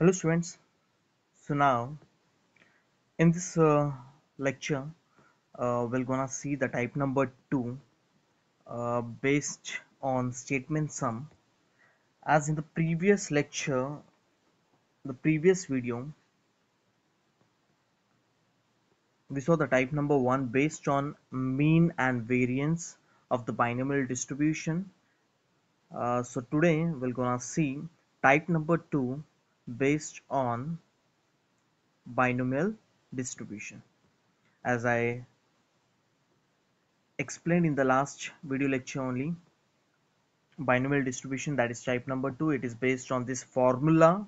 Hello students. So now in this uh, lecture uh, we're gonna see the type number 2 uh, based on statement sum as in the previous lecture the previous video we saw the type number 1 based on mean and variance of the binomial distribution uh, so today we're gonna see type number 2 based on binomial distribution. As I explained in the last video lecture only binomial distribution that is type number 2 it is based on this formula.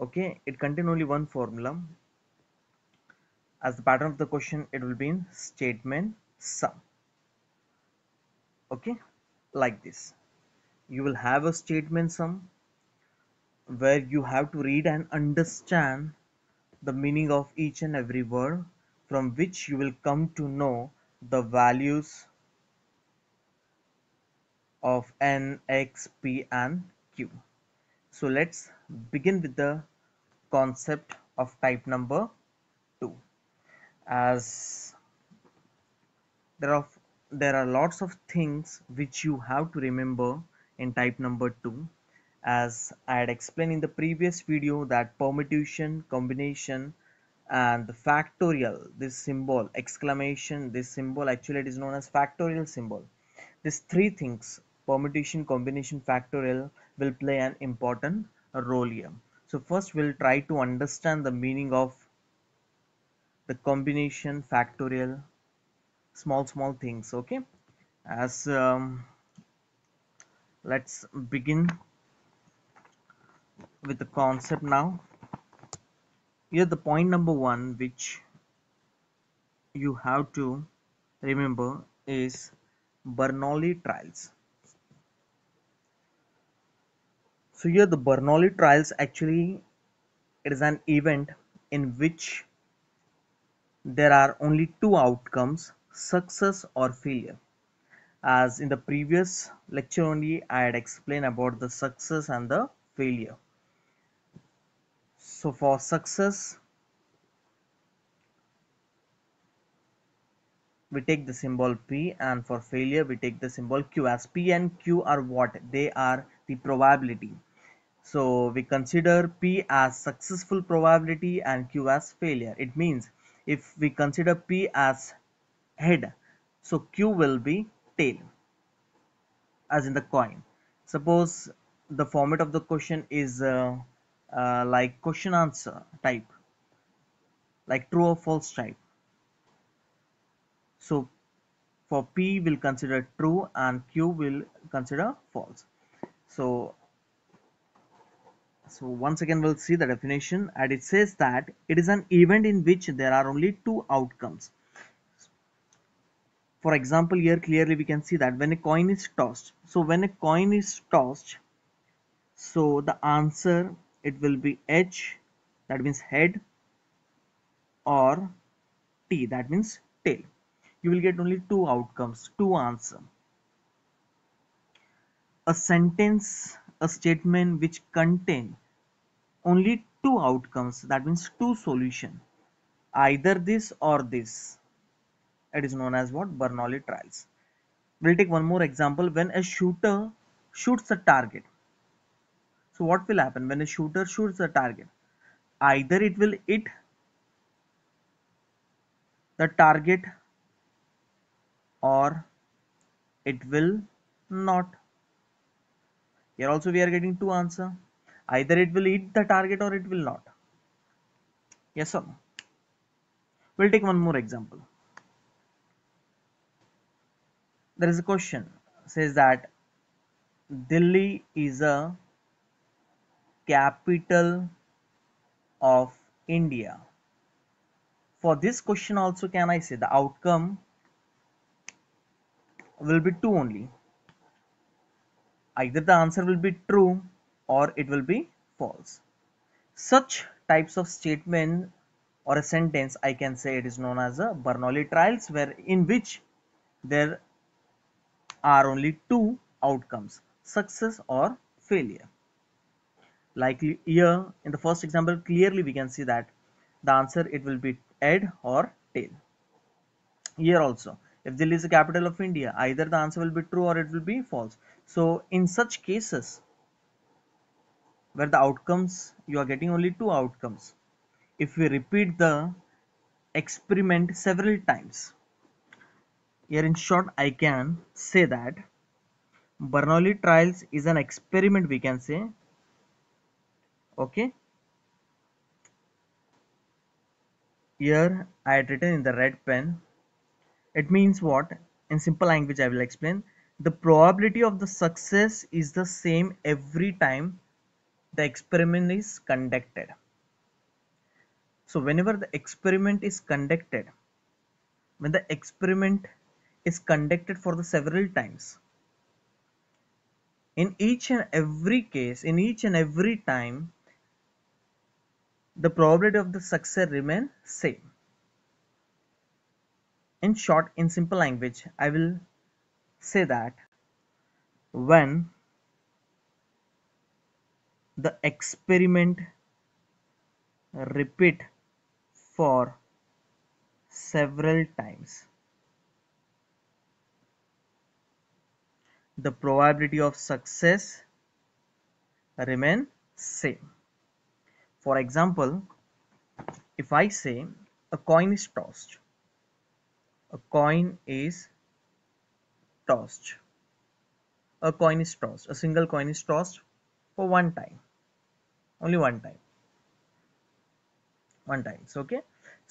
Okay it contain only one formula. As the pattern of the question it will be in statement sum. Okay like this. You will have a statement sum where you have to read and understand the meaning of each and every word from which you will come to know the values of n, x, p and q. So let's begin with the concept of type number 2 as there are there are lots of things which you have to remember in type number 2 as I had explained in the previous video that permutation, combination and the factorial this symbol exclamation this symbol actually it is known as factorial symbol. These three things permutation combination factorial will play an important role here. So first we'll try to understand the meaning of the combination factorial small small things okay? As um, let's begin with the concept now. Here the point number one which you have to remember is Bernoulli trials. So here the Bernoulli trials actually it is an event in which there are only two outcomes success or failure. As in the previous lecture only I had explained about the success and the failure so for success we take the symbol P and for failure we take the symbol Q as P and Q are what? They are the probability. So we consider P as successful probability and Q as failure. It means if we consider P as head so Q will be tail as in the coin. Suppose the format of the question is uh, uh, like question answer type like true or false type. So for P will consider true and Q will consider false. So so once again we'll see the definition and it says that it is an event in which there are only two outcomes. For example here clearly we can see that when a coin is tossed so when a coin is tossed so the answer it will be H that means head or T that means tail. You will get only two outcomes two answer. A sentence a statement which contain only two outcomes that means two solution either this or this. It is known as what? Bernoulli trials. We'll take one more example. When a shooter shoots a target so what will happen? When a shooter shoots a target either it will hit the target or it will not. Here also we are getting two answer. Either it will hit the target or it will not. Yes or no? We'll take one more example. There is a question. Says that Delhi is a capital of India. For this question also can I say the outcome will be two only? Either the answer will be true or it will be false. Such types of statement or a sentence I can say it is known as a Bernoulli trials where in which there are only two outcomes success or failure like here in the first example clearly we can see that the answer it will be head or tail. Here also if Delhi is the capital of India either the answer will be true or it will be false. So in such cases where the outcomes you are getting only two outcomes. If we repeat the experiment several times here in short I can say that Bernoulli trials is an experiment we can say okay. Here I had written in the red pen. It means what? In simple language I will explain. The probability of the success is the same every time the experiment is conducted. So whenever the experiment is conducted when the experiment is conducted for the several times in each and every case in each and every time the probability of the success remain same. In short in simple language i will say that when the experiment repeat for several times the probability of success remain same for example if i say a coin is tossed a coin is tossed a coin is tossed a single coin is tossed for one time only one time one time so okay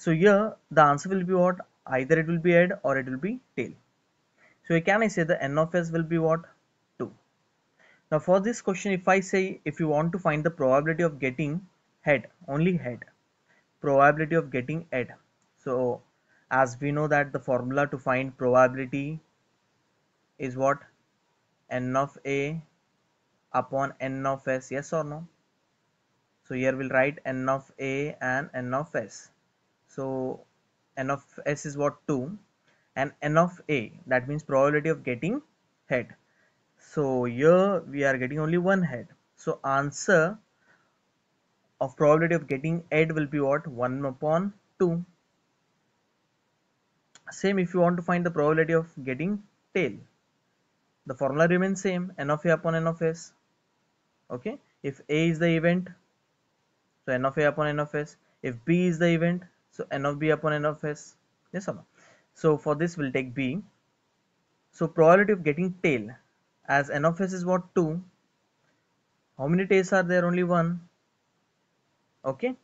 so here the answer will be what either it will be head or it will be tail so can I say the n of s will be what? 2. Now for this question if I say if you want to find the probability of getting head, only head, probability of getting head. So as we know that the formula to find probability is what? n of a upon n of s, yes or no? So here we'll write n of a and n of s. So n of s is what 2 and n of a that means probability of getting head so here we are getting only one head so answer of probability of getting head will be what? 1 upon 2 same if you want to find the probability of getting tail. The formula remains same n of a upon n of s. Okay? If a is the event so n of a upon n of s. If b is the event so n of b upon n of s. Yes or no? So for this we'll take B. So probability of getting tail as n of s is what? 2. How many tails are there? Only one. Okay.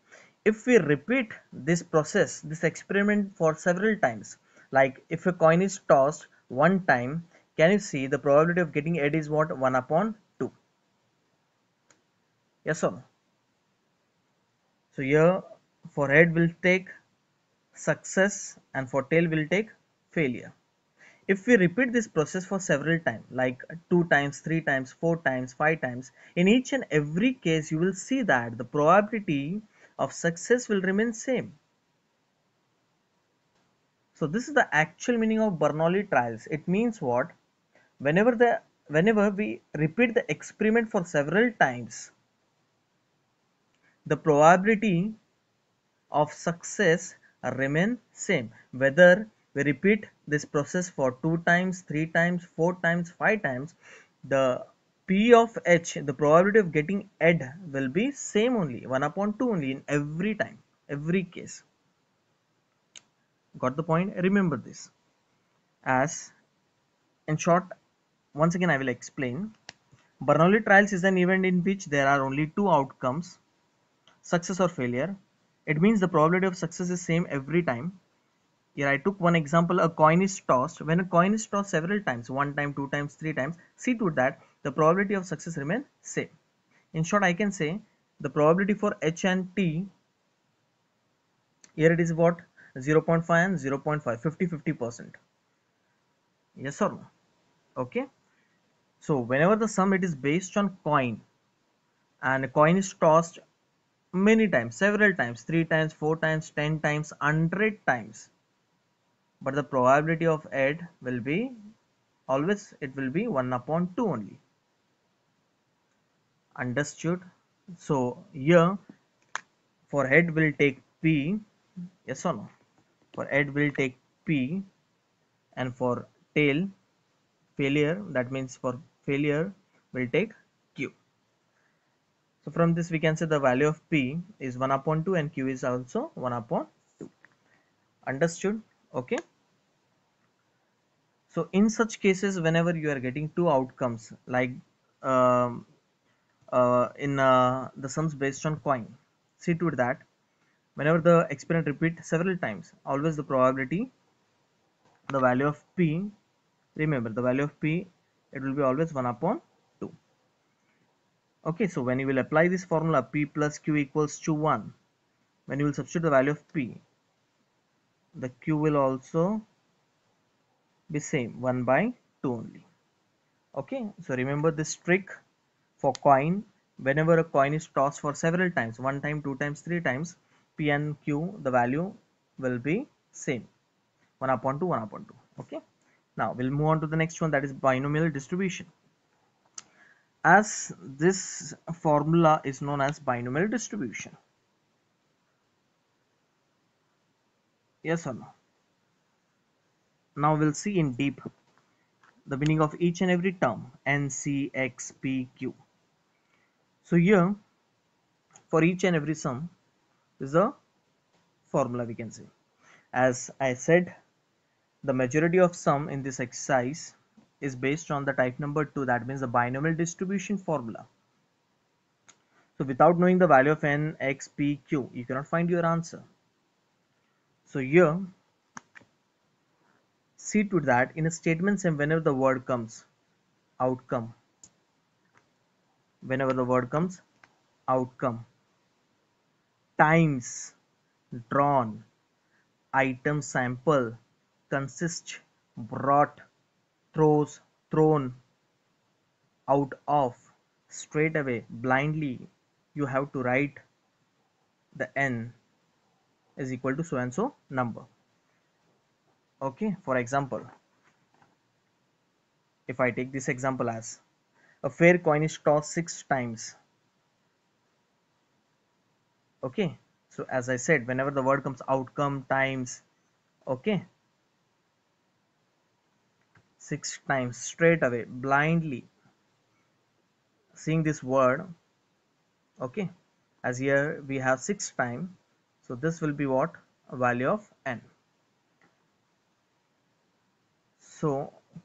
If we repeat this process, this experiment for several times, like if a coin is tossed one time, can you see the probability of getting head is what 1 upon 2. Yes or no? So here for head will take success and for tail will take failure. If we repeat this process for several times like 2 times, 3 times, 4 times, 5 times in each and every case you will see that the probability of success will remain same. So this is the actual meaning of Bernoulli trials. It means what? Whenever the whenever we repeat the experiment for several times the probability of success remain same whether we repeat this process for two times three times four times five times the p of h the probability of getting head will be same only 1 upon 2 only in every time every case. Got the point? Remember this. As in short once again i will explain. Bernoulli trials is an event in which there are only two outcomes success or failure. It means the probability of success is same every time. Here I took one example, a coin is tossed. When a coin is tossed several times, one time, two times, three times, see to that the probability of success remain same. In short, I can say the probability for H and T, here it is what 0.5 and 0.5, 50-50%. Yes or no? Okay. So whenever the sum it is based on coin and a coin is tossed many times several times three times four times ten times hundred times but the probability of head will be always it will be 1 upon 2 only. Understood? So here for head will take p yes or no? For head will take p and for tail failure that means for failure will take q. So from this we can say the value of p is 1 upon 2 and q is also 1 upon 2 understood? Okay so in such cases whenever you are getting two outcomes like um, uh, in uh, the sums based on coin see to it that whenever the experiment repeat several times always the probability the value of p remember the value of p it will be always 1 upon 2 okay so when you will apply this formula p plus q equals to 1 when you will substitute the value of p the q will also be same 1 by 2 only. Okay so remember this trick for coin. Whenever a coin is tossed for several times one time two times three times p and q the value will be same. 1 upon 2 1 upon 2 okay now we'll move on to the next one that is binomial distribution. As this formula is known as binomial distribution. Yes or no now we'll see in deep the meaning of each and every term N, C, X, P, Q. So here for each and every sum is a formula we can say. As I said the majority of sum in this exercise is based on the type number 2 that means the binomial distribution formula. So without knowing the value of n, x, p, q you cannot find your answer. So here see to that in a statement same whenever the word comes outcome. Whenever the word comes outcome. Times drawn. Item sample. Consist brought. Throws thrown. Out of straight away blindly. You have to write the n is equal to so and so number okay for example if I take this example as a fair coin is tossed six times. Okay so as I said whenever the word comes outcome times okay six times straight away blindly seeing this word okay as here we have six time so this will be what? Value of n so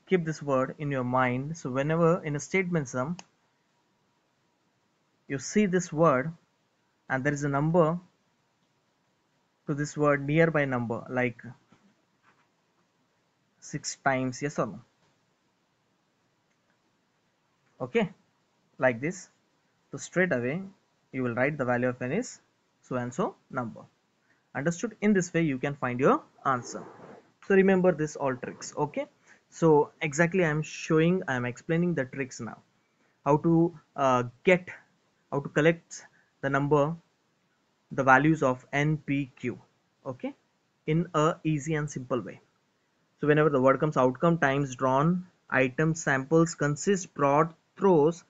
keep this word in your mind. So whenever in a statement sum you see this word and there is a number to this word nearby number like six times yes or no. Okay? Like this. So straight away you will write the value of n is so and so number. Understood? In this way you can find your answer. So remember this all tricks. Okay so exactly i'm showing i'm explaining the tricks now. How to uh, get how to collect the number the values of npq okay in a easy and simple way. So whenever the word comes outcome times drawn item samples consist brought throws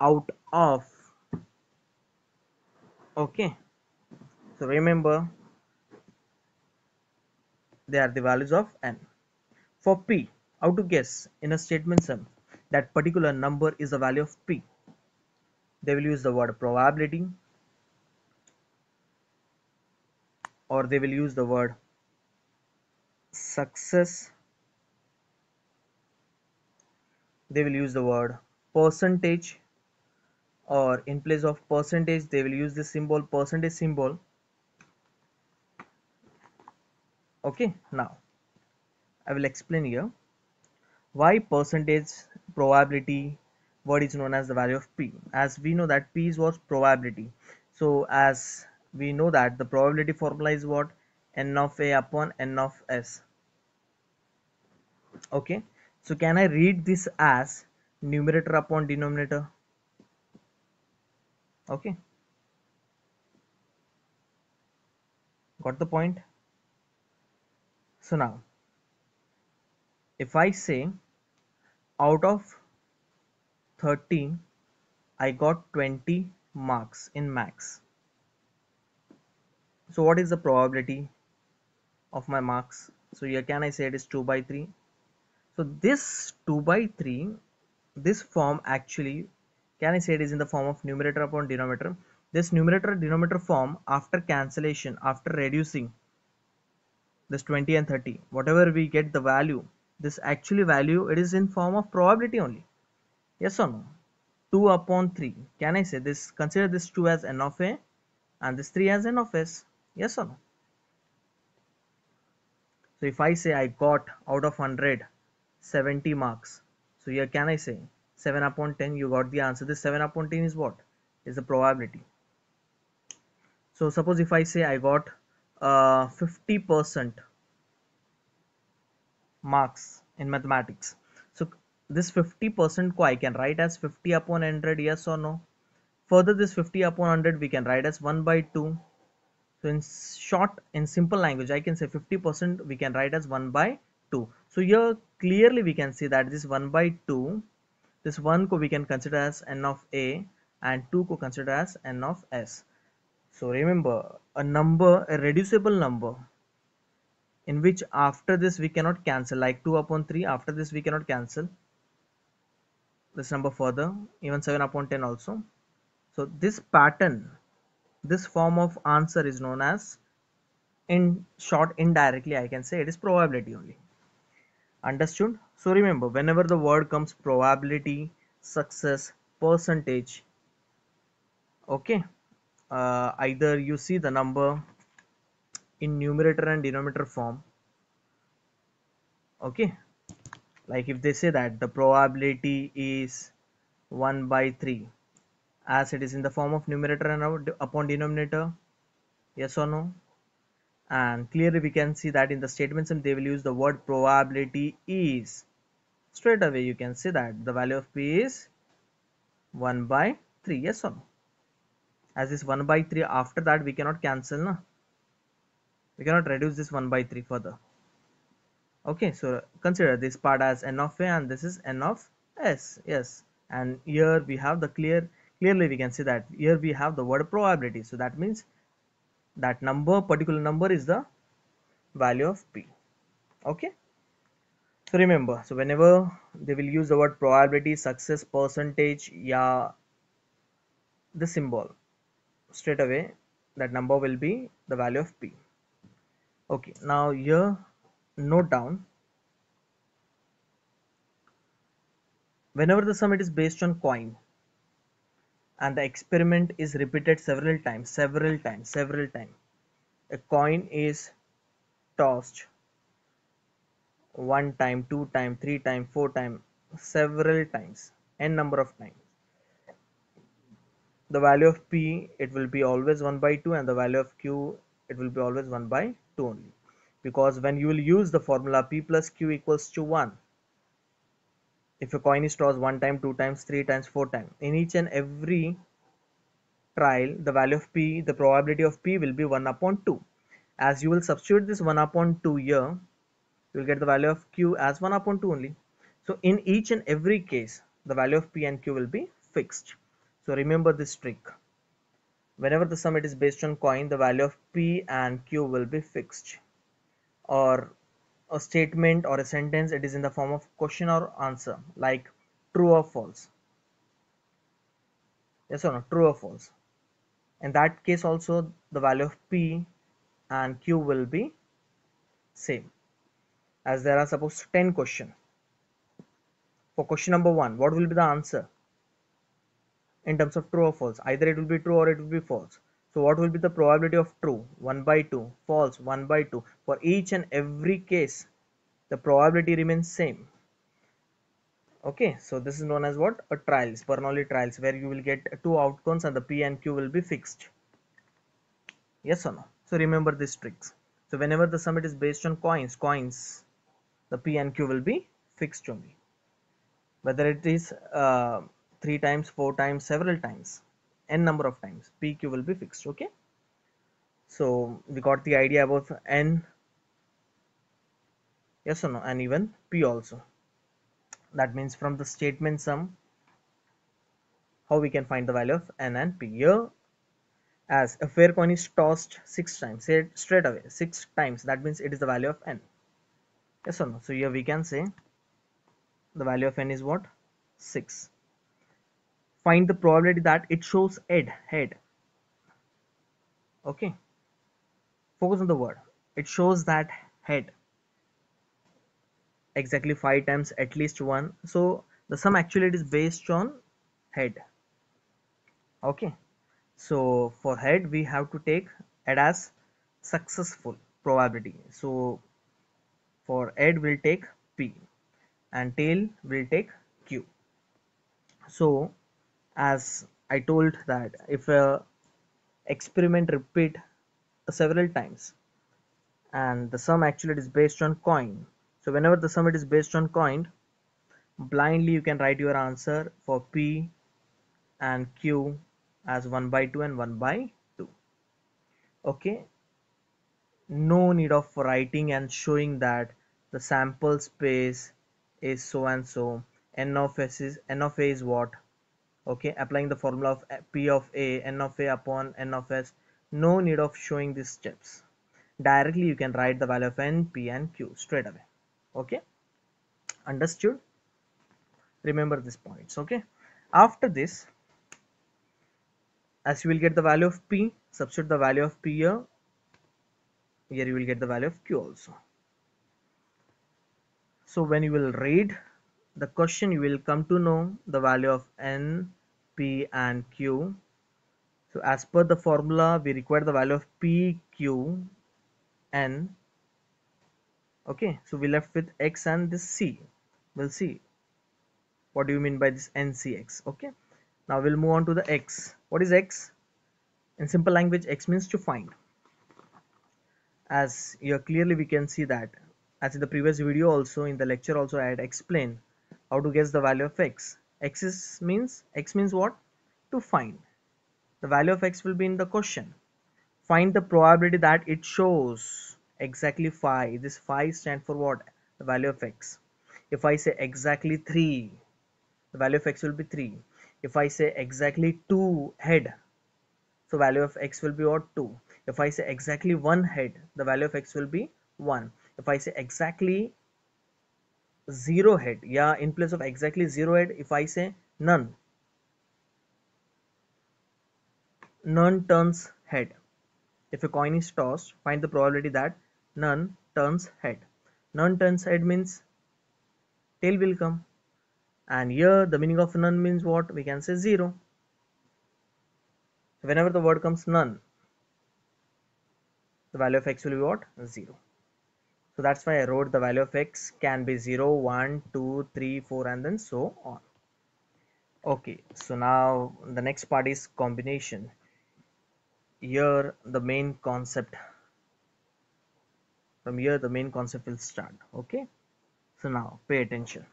out of okay. So remember they are the values of n. For p how to guess in a statement sum that particular number is a value of p? They will use the word probability or they will use the word success. They will use the word percentage or in place of percentage they will use the symbol percentage symbol. Okay now I will explain here why percentage probability what is known as the value of p? As we know that p is what? Probability. So as we know that the probability formula is what? N of a upon n of s. Okay? So can i read this as numerator upon denominator? Okay? Got the point? So now if i say out of 13 I got 20 marks in max so what is the probability of my marks? So here can I say it is 2 by 3 so this 2 by 3 this form actually can I say it is in the form of numerator upon denominator? This numerator denominator form after cancellation after reducing this 20 and 30 whatever we get the value this actually value it is in form of probability only. Yes or no? 2 upon 3 can I say this consider this 2 as n of a and this 3 as n of s? Yes or no? So if I say I got out of 100 70 marks so here can I say 7 upon 10 you got the answer. This 7 upon 10 is what? Is the probability. So suppose if I say I got uh, 50 percent marks in mathematics. So this 50 percent I can write as 50 upon 100 yes or no? Further this 50 upon 100 we can write as 1 by 2 so in short in simple language I can say 50 percent we can write as 1 by 2 so here clearly we can see that this 1 by 2 this 1 co we can consider as n of a and 2 co consider as n of s. So remember a number a reducible number in which after this we cannot cancel like 2 upon 3 after this we cannot cancel. This number further even 7 upon 10 also. So this pattern this form of answer is known as in short indirectly I can say it is probability only. Understood? So remember whenever the word comes probability success percentage okay uh, either you see the number in numerator and denominator form. Okay? Like if they say that the probability is 1 by 3 as it is in the form of numerator and upon denominator yes or no? And clearly we can see that in the statements and they will use the word probability is. Straight away you can see that the value of p is 1 by 3 yes or no? As this 1 by 3 after that we cannot cancel no? We cannot reduce this 1 by 3 further. Okay so consider this part as n of a and this is n of s yes. And here we have the clear clearly we can see that here we have the word probability. So that means that number particular number is the value of p. Okay? So remember so whenever they will use the word probability success percentage yeah the symbol straight away that number will be the value of p okay now here note down. Whenever the summit is based on coin and the experiment is repeated several times several times several times. A coin is tossed one time two time three time four time several times n number of times. The value of p it will be always 1 by 2 and the value of q it will be always 1 by 2 only. Because when you will use the formula p plus q equals to 1 if a coin is tossed one time two times three times four times in each and every trial the value of p the probability of p will be 1 upon 2 as you will substitute this 1 upon 2 here you will get the value of q as 1 upon 2 only. So in each and every case the value of p and q will be fixed. So remember this trick whenever the summit is based on coin the value of p and q will be fixed. Or a statement or a sentence it is in the form of question or answer like true or false. Yes or no? True or false. In that case also the value of p and q will be same. As there are suppose 10 question. For question number 1 what will be the answer in terms of true or false either it will be true or it will be false so what will be the probability of true? 1 by 2. False 1 by 2. For each and every case, the probability remains same. Okay, so this is known as what? A trials, Bernoulli trials, where you will get two outcomes and the P and Q will be fixed. Yes or no? So remember these tricks. So whenever the summit is based on coins, coins, the P and Q will be fixed only. Whether it is uh, 3 times, 4 times, several times. N number of times. Pq will be fixed okay? So we got the idea about n. Yes or no? And even p also. That means from the statement sum how we can find the value of n and p. Here as a fair coin is tossed six times say straight away six times. That means it is the value of n. Yes or no? So here we can say the value of n is what? 6 find the probability that it shows head head. Okay. Focus on the word. It shows that head. Exactly five times at least one. So the sum actually is based on head. Okay. So for head we have to take it as successful probability. So for head we'll take p. And tail we'll take q. So as i told that if a experiment repeat several times and the sum actually is based on coin. So whenever the sum is based on coin blindly you can write your answer for p and q as 1 by 2 and 1 by 2 okay? No need of writing and showing that the sample space is so and so. N of s is n of a is what okay applying the formula of uh, p of a n of a upon n of s no need of showing these steps. Directly you can write the value of n p and q straight away okay? Understood? Remember these points okay? After this as you will get the value of p substitute the value of p here. Here you will get the value of q also. So when you will read the question you will come to know the value of n p and q. So as per the formula we require the value of p q n. Okay so we left with x and this c. We'll see. What do you mean by this ncx okay now we'll move on to the x. What is x? In simple language x means to find. As here clearly we can see that. As in the previous video also in the lecture also I had explained how to guess the value of x? X is means x means what? To find. The value of x will be in the question. Find the probability that it shows. Exactly 5 this 5 stand for what? The value of x. If I say exactly 3 the value of x will be 3 if I say exactly 2 head so value of x will be what? 2 if I say exactly 1 head the value of x will be 1 if I say exactly 0 head yeah in place of exactly 0 head if I say none. None turns head. If a coin is tossed find the probability that none turns head. None turns head means tail will come. And here the meaning of none means what? We can say 0 whenever the word comes none the value of x will be what? 0 so that's why I wrote the value of x can be 0 1 2 3 4 and then so on. Okay so now the next part is combination. Here the main concept. From here the main concept will start okay? So now pay attention.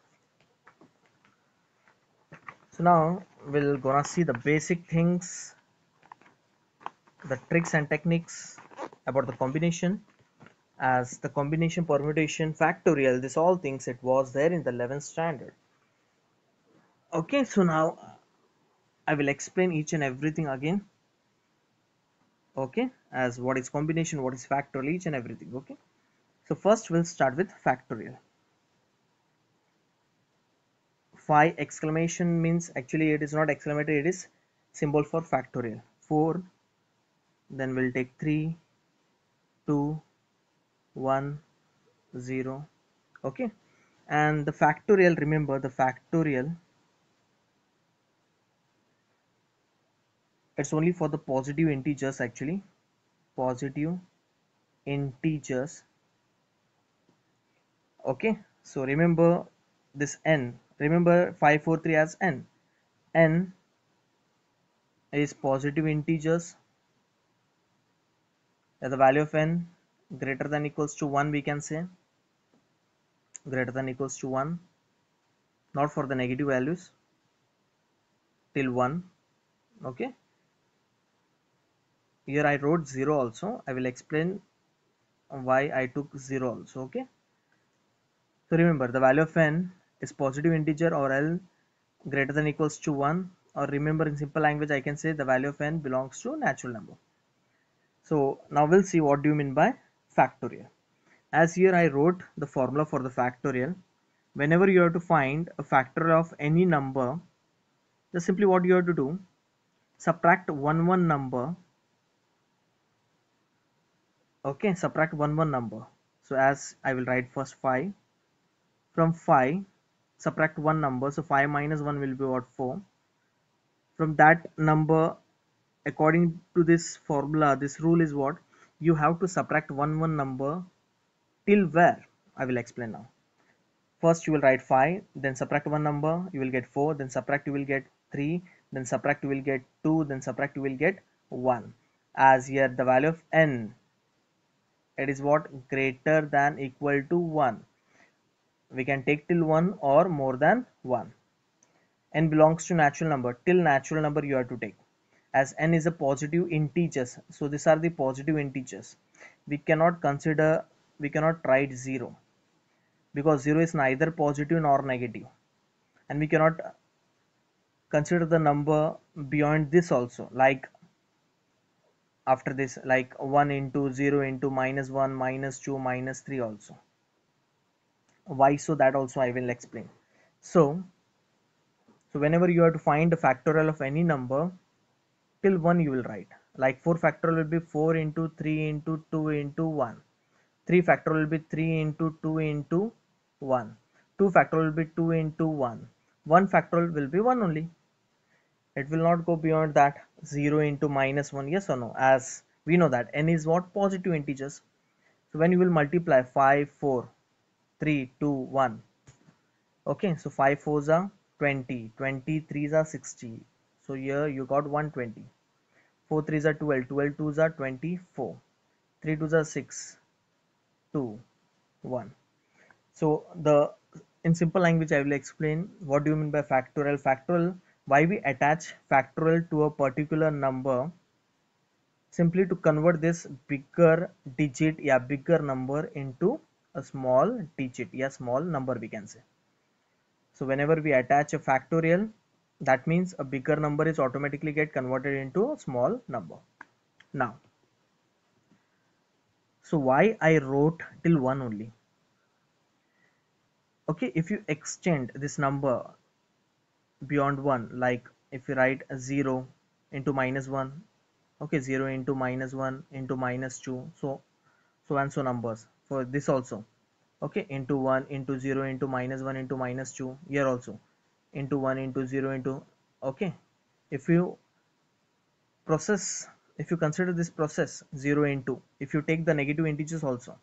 So now we'll gonna see the basic things the tricks and techniques about the combination as the combination permutation factorial this all things it was there in the 11th standard. Okay so now uh, I will explain each and everything again. Okay as what is combination what is factorial each and everything okay? So first we'll start with factorial. 5 exclamation means actually it is not exclamatory it is symbol for factorial. 4 then we'll take 3 2 1 0 okay. And the factorial remember the factorial it's only for the positive integers actually. Positive integers. Okay. So remember this n. Remember 543 as n. N is positive integers the value of n greater than equals to 1 we can say. Greater than equals to 1 not for the negative values. Till 1 okay. Here I wrote 0 also. I will explain why I took 0 also. Okay. So remember the value of n is positive integer or l greater than equals to 1 or remember in simple language I can say the value of n belongs to natural number. So now we'll see what do you mean by factorial. As here I wrote the formula for the factorial. Whenever you have to find a factorial of any number just simply what you have to do subtract one one number. Okay subtract one one number. So as I will write first 5 from 5 subtract one number. So 5 minus 1 will be what 4 from that number according to this formula this rule is what you have to subtract one one number till where? I will explain now. First you will write 5 then subtract one number you will get 4 then subtract you will get 3 then subtract you will get 2 then subtract you will get 1 as here the value of n it is what? Greater than equal to 1 we can take till 1 or more than 1 n belongs to natural number. Till natural number you have to take as n is a positive integers. So these are the positive integers. We cannot consider we cannot write 0 because 0 is neither positive nor negative. And we cannot consider the number beyond this also. Like after this like 1 into 0 into minus 1 minus 2 minus 3 also. Why? So that also I will explain. So so whenever you have to find the factorial of any number till 1 you will write. Like 4 factorial will be 4 into 3 into 2 into 1 3 factorial will be 3 into 2 into 1 2 factorial will be 2 into 1 1 factorial will be 1 only. It will not go beyond that 0 into minus 1 yes or no? As we know that n is what? Positive integers. So when you will multiply 5 4 3 2 1 okay so 5 4s are 20 20 are 60 so here you got 120 4 3s are 12 12 2s are 24 3 2s are 6 2 1 so the in simple language I will explain what do you mean by factorial. Factorial why we attach factorial to a particular number? Simply to convert this bigger digit yeah bigger number into a small digit yeah small number we can say. So whenever we attach a factorial that means a bigger number is automatically get converted into a small number. Now so why I wrote till 1 only? Okay if you extend this number beyond 1 like if you write 0 into minus 1 okay 0 into minus 1 into minus 2 so so and so numbers for this also. Okay into 1 into 0 into minus 1 into minus 2 here also into 1 into 0 into okay. If you process if you consider this process 0 into if you take the negative integers also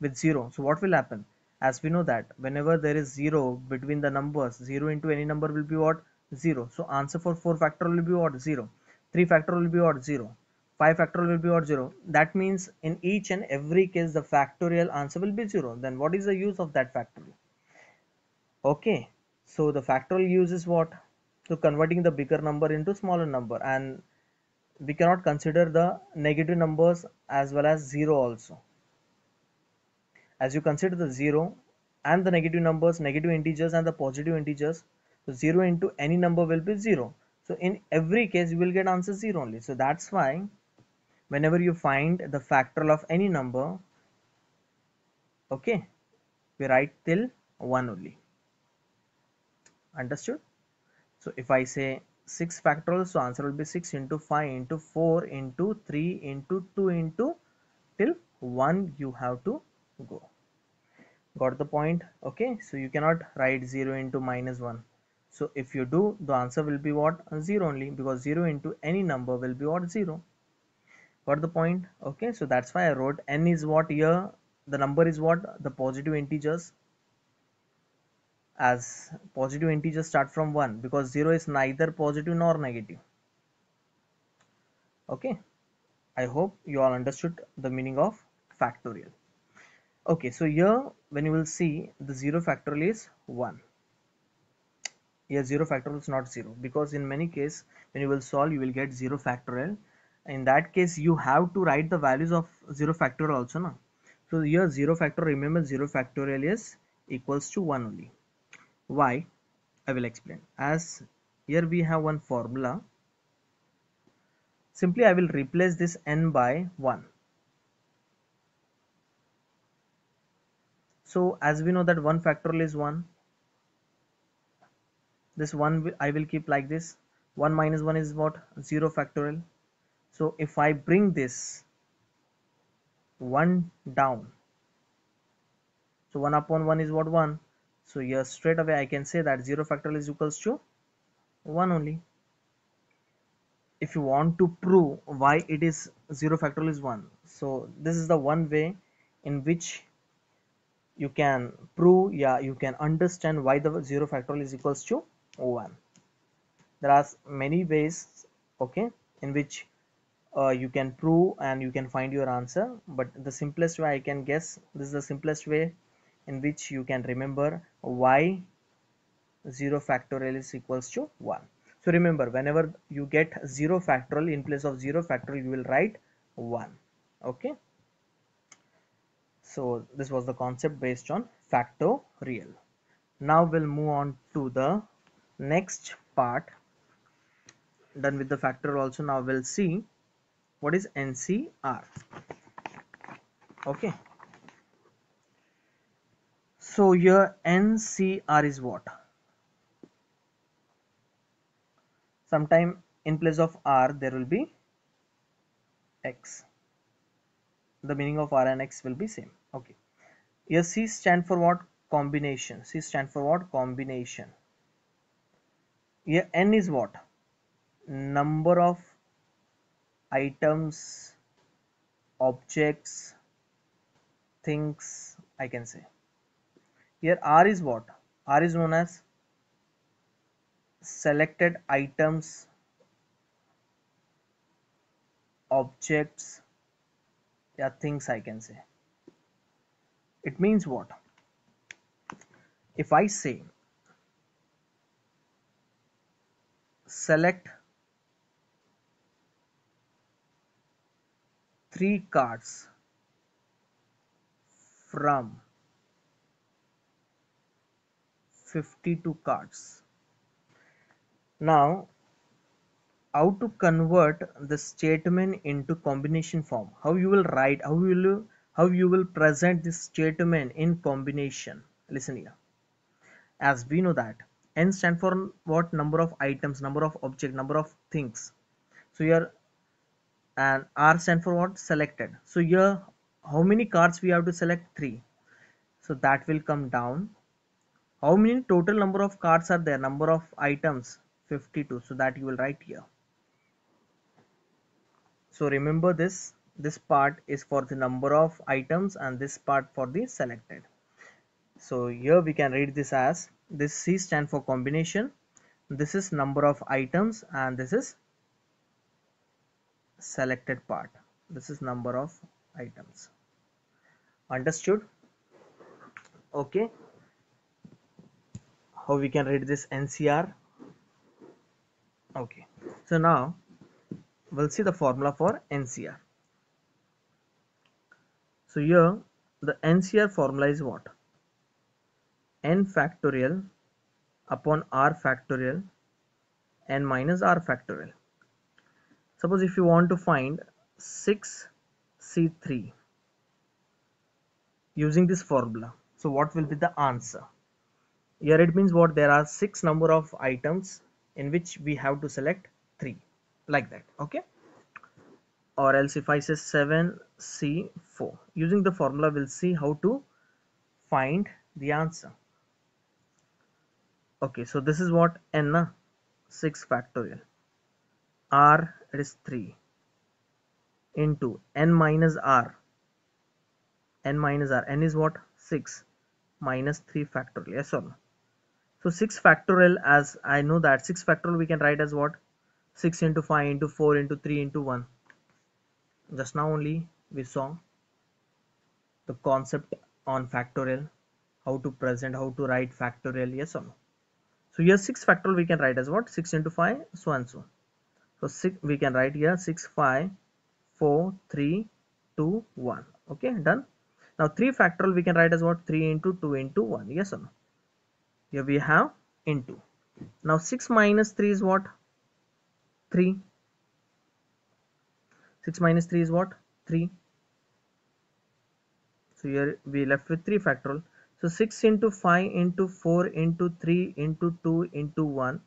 with 0 so what will happen? As we know that whenever there is 0 between the numbers 0 into any number will be what? 0 so answer for 4 factorial will be what? 0 3 factorial will be what? 0 5 factorial will be what? 0 that means in each and every case the factorial answer will be 0 then what is the use of that factorial okay so the factorial use is what? So converting the bigger number into smaller number. And we cannot consider the negative numbers as well as 0 also. As you consider the 0 and the negative numbers negative integers and the positive integers so 0 into any number will be 0 so in every case you will get answer 0 only. So that's why whenever you find the factorial of any number okay we write till 1 only understood? So if I say 6 factorial so answer will be 6 into 5 into 4 into 3 into 2 into till 1 you have to go. Got the point? Okay so you cannot write 0 into minus 1 so if you do the answer will be what? 0 only because 0 into any number will be what? 0 got the point? Okay so that's why I wrote n is what here the number is what? The positive integers as positive integers start from 1 because 0 is neither positive nor negative. Okay? I hope you all understood the meaning of factorial. Okay so here when you will see the 0 factorial is 1 here 0 factorial is not 0 because in many case when you will solve you will get 0 factorial. In that case you have to write the values of 0 factorial also now so here 0 factorial remember 0 factorial is equals to 1 only why I will explain. As here we have one formula. Simply I will replace this n by 1 so as we know that 1 factorial is 1 this 1 I will keep like this. 1 minus 1 is what? 0 factorial. So if I bring this 1 down so 1 upon 1 is what? 1 so here straight away I can say that 0 factorial is equals to 1 only. If you want to prove why it is 0 factorial is 1 so this is the one way in which you can prove yeah you can understand why the 0 factorial is equals to 1 there are many ways okay in which uh, you can prove and you can find your answer but the simplest way I can guess this is the simplest way in which you can remember why 0 factorial is equals to 1 so remember whenever you get 0 factorial in place of 0 factorial you will write 1 okay? So this was the concept based on factorial. Now we'll move on to the next part. Done with the factor also. Now we'll see what is NCR okay so here NCR is what? Sometime in place of R there will be X. The meaning of R and X will be same. Okay. Here C stand for what? Combination. C stand for what? Combination. Here n is what? Number of items objects things I can say here R is what? R is known as selected items objects yeah things I can say. It means what? If I say select three cards from 52 cards. Now how to convert the statement into combination form? How you will write how you will how you will present this statement in combination? Listen here. As we know that n stand for what? Number of items number of object number of things. So here and r stand for what? Selected. So here how many cards we have to select? Three. So that will come down how many total number of cards are there? Number of items 52 so that you will write here. So remember this this part is for the number of items and this part for the selected. So here we can read this as this C stand for combination. This is number of items and this is selected part. This is number of items. Understood? Okay how we can read this NCR okay so now we'll see the formula for NCR so here the NCR formula is what n factorial upon r factorial n minus r factorial. Suppose if you want to find 6c3 using this formula, so what will be the answer? Here it means what? There are six number of items in which we have to select 3 like that okay? Or else if I say 7c4 using the formula we'll see how to find the answer. Okay so this is what? N 6 factorial. R it is 3 into n minus r. N minus r. N is what? 6 minus 3 factorial. Yes or no so 6 factorial as I know that 6 factorial we can write as what? 6 into 5 into 4 into 3 into 1 just now only we saw the concept on factorial how to present how to write factorial yes or no? So here 6 factorial we can write as what? 6 into 5 so and so. So 6 we can write here 6 5 4 3 2 1 okay done? Now 3 factorial we can write as what? 3 into 2 into 1 yes or no here we have into. Now 6 minus 3 is what? 3 6 minus 3 is what? 3 so here we left with 3 factorial. So 6 into 5 into 4 into 3 into 2 into 1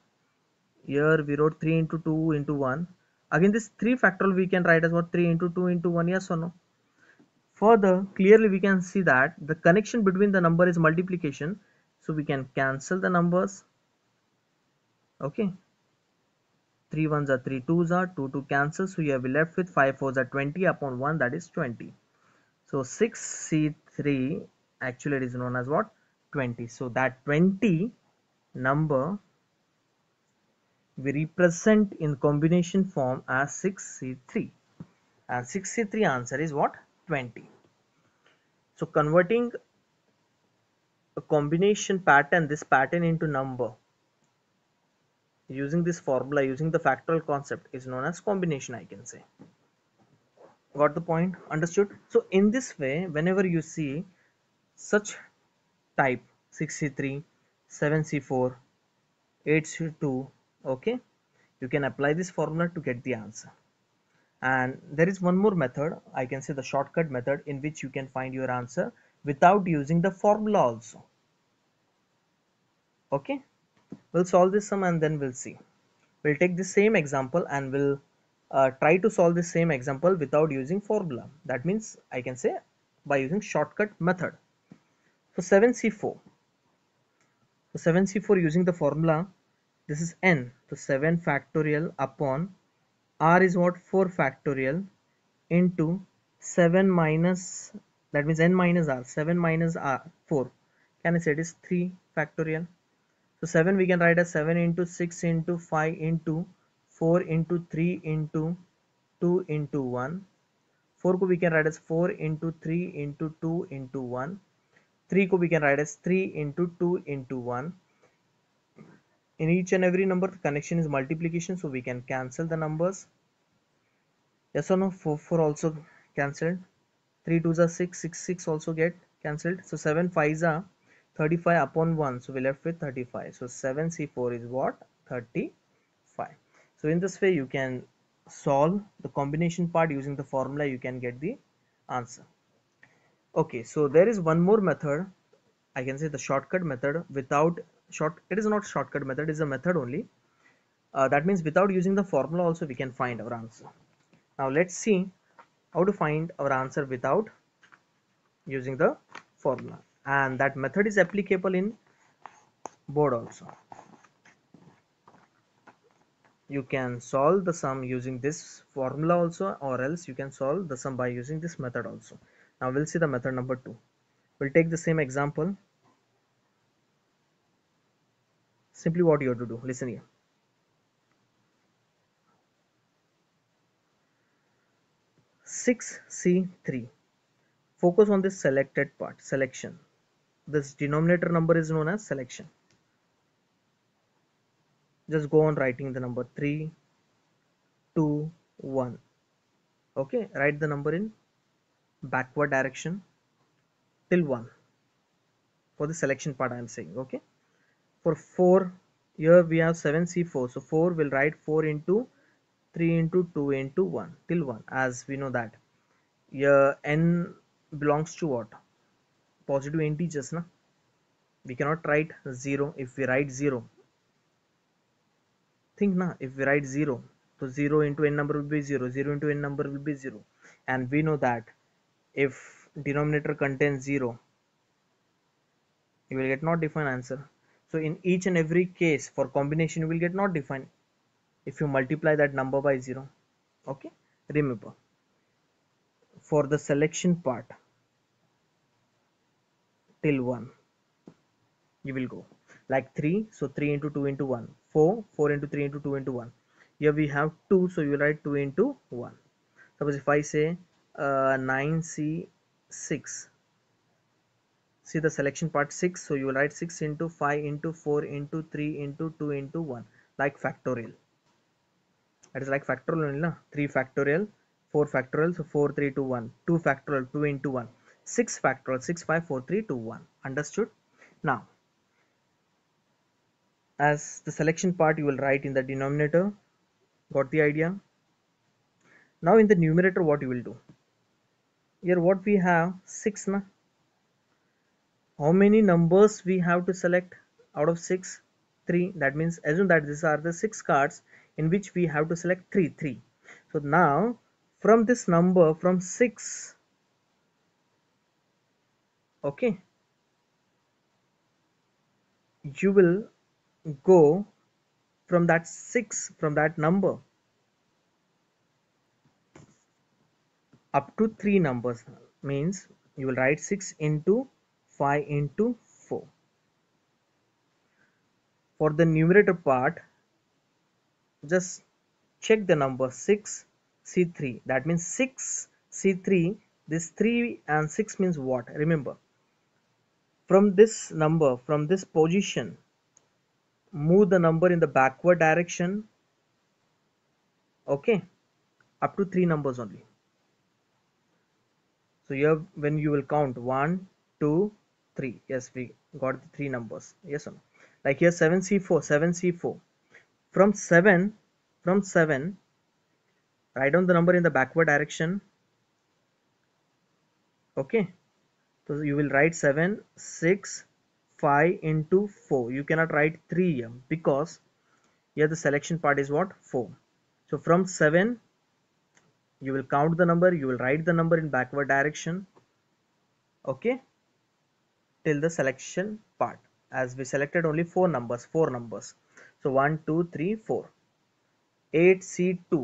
here we wrote 3 into 2 into 1 again this 3 factorial we can write as what? 3 into 2 into 1 yes or no? Further clearly we can see that the connection between the number is multiplication so we can cancel the numbers. Okay. 3 ones are 3 twos are 2 2 cancel so here we left with 5 fours are 20 upon 1 that is 20 so 6c3 actually it is known as what? 20 so that 20 number we represent in combination form as 6c3 and 6c3 answer is what? 20 so converting a combination pattern this pattern into number using this formula using the factorial concept is known as combination I can say. Got the point? Understood? So in this way whenever you see such type 6c3 7c4 8c2 okay you can apply this formula to get the answer. And there is one more method I can say the shortcut method in which you can find your answer without using the formula also. Okay? We'll solve this sum and then we'll see. We'll take the same example and we'll uh, try to solve the same example without using formula. That means I can say by using shortcut method. So 7c4 so 7c4 using the formula this is n. So 7 factorial upon r is what? 4 factorial into 7 minus that means n minus r 7 minus r 4 can I say it is 3 factorial? So 7 we can write as 7 into 6 into 5 into 4 into 3 into 2 into 1 4 ko we can write as 4 into 3 into 2 into 1 3 ko we can write as 3 into 2 into 1 in each and every number the connection is multiplication so we can cancel the numbers. Yes or no? 4 4 also cancelled 3 2s are 6 6 6 also get cancelled. So 7 5s are 35 upon 1 so we left with 35 so 7c4 is what? 35 so in this way you can solve the combination part using the formula. You can get the answer. Okay. So there is one more method. I can say the shortcut method without short it is not shortcut method it is a method only. Uh, that means without using the formula also we can find our answer. Now let's see how to find our answer without using the formula. And that method is applicable in board also. You can solve the sum using this formula also or else you can solve the sum by using this method also. Now we'll see the method number two. We'll take the same example. Simply what you have to do. Listen here six C three. Focus on this selected part selection. This denominator number is known as selection. Just go on writing the number 3 2 1 okay write the number in backward direction till 1 for the selection part I am saying okay? For 4 here we have 7c4 so 4 will write 4 into 3 into 2 into 1 till 1 as we know that. Here n belongs to what? Positive integers na? We cannot write 0 if we write 0 think now if we write 0 so 0 into n number will be 0 0 into n number will be 0 and we know that if denominator contains 0 you will get not defined answer. So in each and every case for combination you will get not defined if you multiply that number by 0 okay remember for the selection part till 1 you will go. Like 3 so 3 into 2 into 1 4 4 into 3 into 2 into 1 here we have 2 so you write 2 into 1 suppose if I say uh, 9c6 see the selection part 6 so you write 6 into 5 into 4 into 3 into 2 into 1 like factorial that is like factorial only, 3 factorial 4 factorial so 4 3 2 1 2 factorial 2 into 1 6 factorial 6 5 4 3 2 1 understood? Now as the selection part you will write in the denominator. Got the idea? Now in the numerator what you will do? Here what we have? 6 na? How many numbers we have to select out of 6 3 that means assume that these are the 6 cards in which we have to select 3 3 so now from this number from 6 okay you will go from that 6 from that number up to 3 numbers. Means you will write 6 into 5 into 4 for the numerator part just check the number 6 c3 that means 6 c3 this 3 and 6 means what? Remember from this number from this position move the number in the backward direction okay? Up to three numbers only. So here when you will count one two three. Yes we got the three numbers. Yes or no? Like here 7c4 7c4 from 7 from 7 write down the number in the backward direction. Okay. So you will write 7 6 5 into 4 you cannot write 3 here because here the selection part is what? 4 so from 7 you will count the number you will write the number in backward direction. Okay. Till the selection part. As we selected only four numbers four numbers so 1 2 3 4 8 c2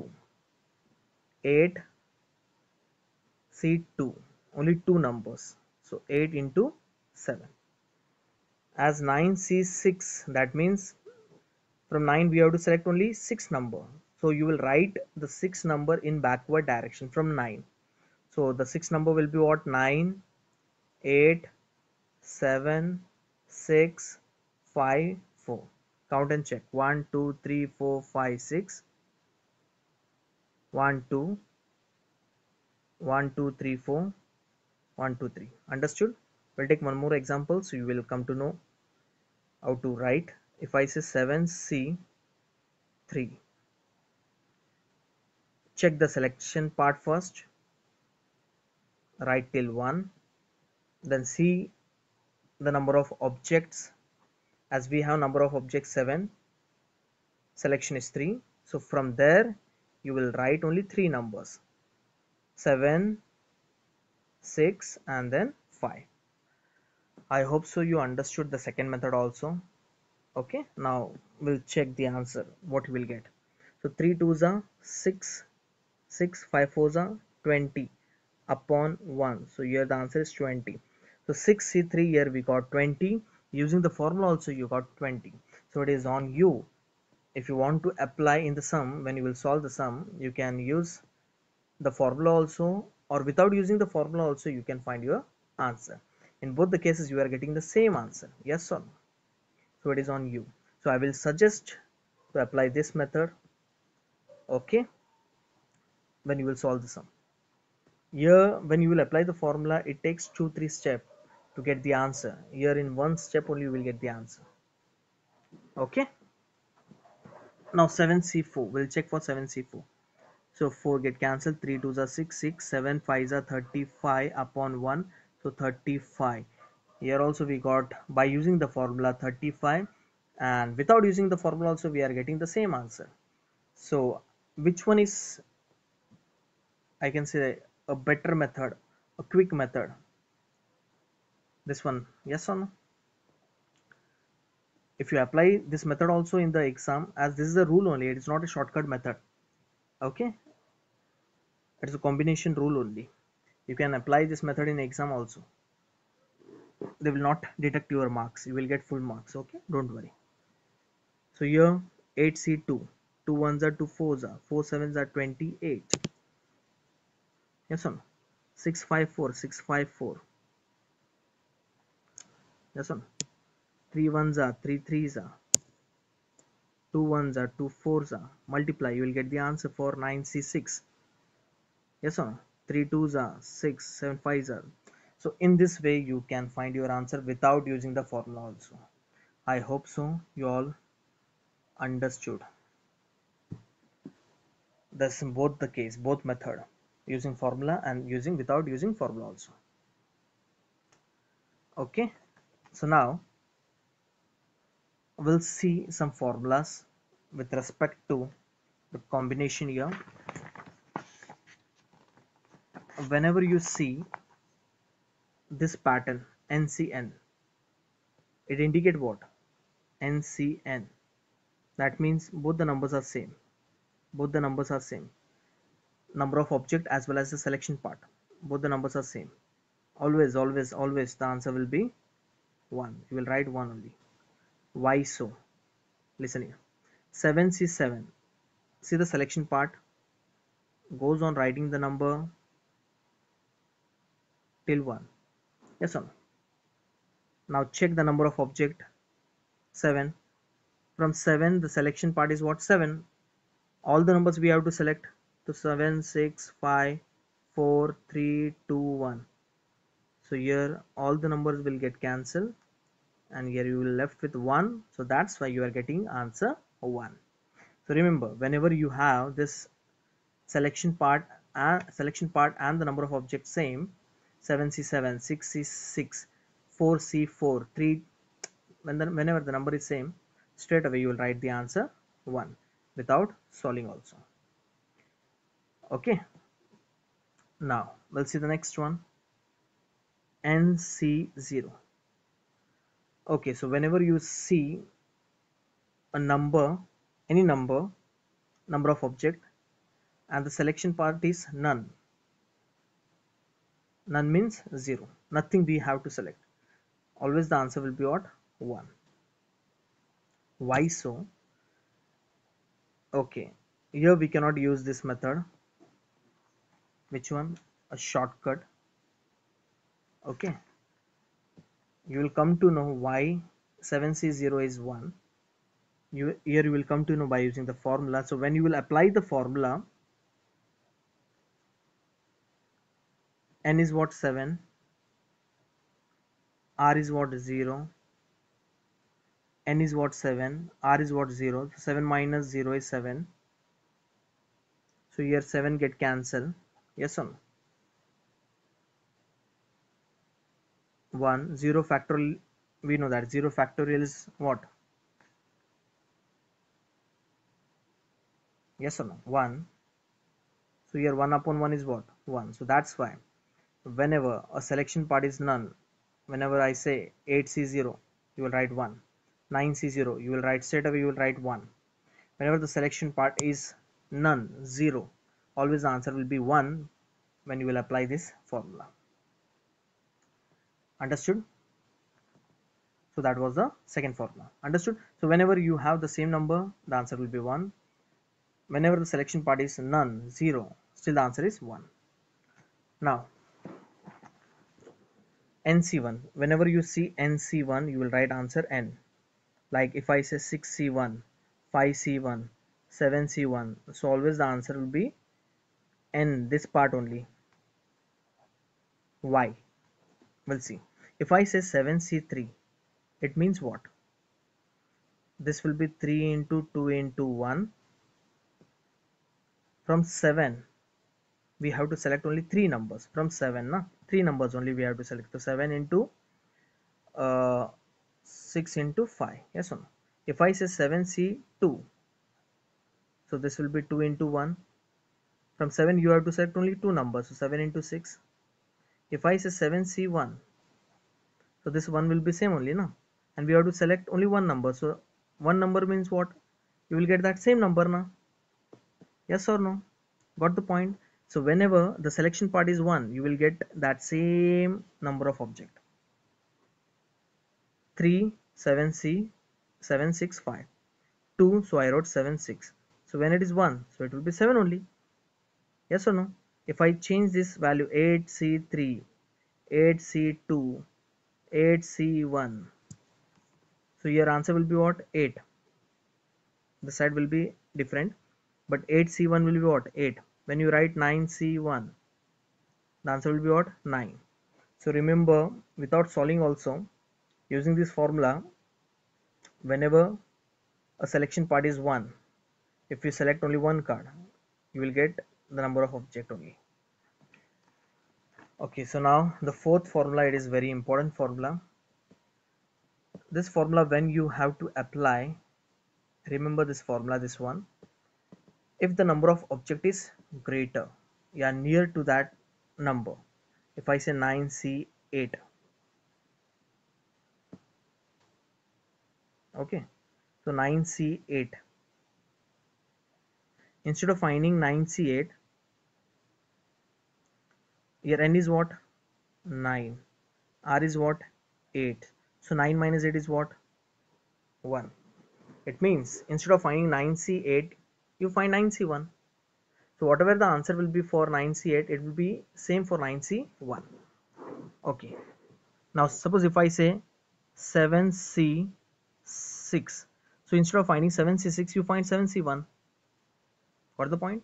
8 c2 only two numbers. So 8 into 7 as 9c6 that means from 9 we have to select only 6 number. So you will write the 6 number in backward direction from 9 so the 6 number will be what? 9 8 7 6 5 4 count and check. 1 2 3 4 5 6 1 2 1 2 3 4 1 2 3 understood? We'll take one more example so you will come to know how to write. If I say 7c 3 check the selection part first. Write till 1 then see the number of objects as we have number of objects 7 selection is 3 so from there you will write only three numbers. 7 6 and then 5 I hope so you understood the second method also. Okay now we'll check the answer what you will get. So 3 2s are 6 6 5 4s are 20 upon 1 so here the answer is 20 so 6 c3 here we got 20 using the formula also you got 20 so it is on you. If you want to apply in the sum when you will solve the sum you can use the formula also or without using the formula also you can find your answer. In both the cases you are getting the same answer. Yes or no? So it is on you. So i will suggest to apply this method. Okay? When you will solve the sum. Here when you will apply the formula it takes two three steps to get the answer. Here in one step only you will get the answer. Okay? Now 7c4 we'll check for 7c4 so 4 get cancelled. 3 2s are 6 6 7 5s are 35 upon 1 so 35 here also we got by using the formula 35 and without using the formula also we are getting the same answer. So which one is I can say a better method a quick method this one yes or no? If you apply this method also in the exam as this is a rule only it is not a shortcut method okay? It's a combination rule only. You can apply this method in exam also. They will not deduct your marks. You will get full marks okay? Don't worry. So here 8c2 2 ones are 2 fours are. 4 sevens are 28 yes or no? 654 654 yes or no 3 ones are 3 threes are. 2 ones are 2 fours are. Multiply you will get the answer for 9c6 yes or no? 3 2s are 6 7 5s are. So in this way you can find your answer without using the formula also. I hope so you all understood. That's both the case both method. Using formula and using without using formula also. Okay so now we'll see some formulas with respect to the combination here. Whenever you see this pattern NCN it indicate what? NCN that means both the numbers are same. Both the numbers are same. Number of object as well as the selection part. Both the numbers are same. Always always always the answer will be 1 you will write 1 only. Why so? Listen here. 7c7 see the selection part? Goes on writing the number till 1 yes or no? Now check the number of object. 7 from 7 the selection part is what? 7 all the numbers we have to select. To 7 6 5 4 3 2 1 so here all the numbers will get cancelled and here you will left with 1 so that's why you are getting answer 1 so remember whenever you have this selection part and uh, selection part and the number of objects same 7c7 6c6 4c4 3 when the, whenever the number is same straight away you will write the answer 1 without solving also. Okay. Now we'll see the next one. Nc0 okay so whenever you see a number any number number of object and the selection part is none. None means 0 nothing we have to select. Always the answer will be what? 1 why so? Okay here we cannot use this method. Which one? A shortcut. Okay you will come to know why 7c0 is 1 you here you will come to know by using the formula. So when you will apply the formula n is what 7 r is what 0 n is what 7 r is what 0 7 minus 0 is 7 so here 7 get cancelled. Yes or no 1 0 factorial we know that 0 factorial is what? Yes or no? 1 so here 1 upon 1 is what? 1 so that's why whenever a selection part is none whenever I say 8c0 you will write 1 9c0 you will write straight away you will write 1 whenever the selection part is none 0 always the answer will be 1 when you will apply this formula understood? So that was the second formula. Understood? So whenever you have the same number the answer will be 1 whenever the selection part is none 0 still the answer is 1 now nc1 whenever you see nc1 you will write answer n. Like if I say 6c1 5c1 7c1 so always the answer will be n this part only. Why we'll see if I say 7c3 it means what? This will be 3 into 2 into 1 from 7 we have to select only three numbers. From 7 na? three numbers only we have to select. So 7 into uh, 6 into 5 yes or no? If I say 7c2 so this will be 2 into 1 from 7 you have to select only two numbers. So 7 into 6 if I say 7c1 so this one will be same only no and we have to select only one number. So one number means what? You will get that same number now yes or no? Got the point? So whenever the selection part is 1 you will get that same number of object. 3 7c 7 6 5 2 so I wrote 7 6 so when it is 1 so it will be 7 only. Yes or no? If I change this value 8c3 8c2 8c1 so your answer will be what? 8 the side will be different but 8c1 will be what? 8 when you write 9c1 the answer will be what? 9 so remember without solving also using this formula whenever a selection part is 1 if you select only one card you will get the number of object only okay so now the fourth formula it is very important formula. This formula when you have to apply remember this formula this one. If the number of object is greater you are near to that number if I say 9c8 okay so 9c8 instead of finding 9c8 here n is what? 9 r is what? 8 so 9 minus 8 is what? 1 it means instead of finding 9c8 you find 9c1 so whatever the answer will be for 9c8 it will be same for 9c1 okay. Now suppose if I say 7c6 so instead of finding 7c6 you find 7c1 what the point?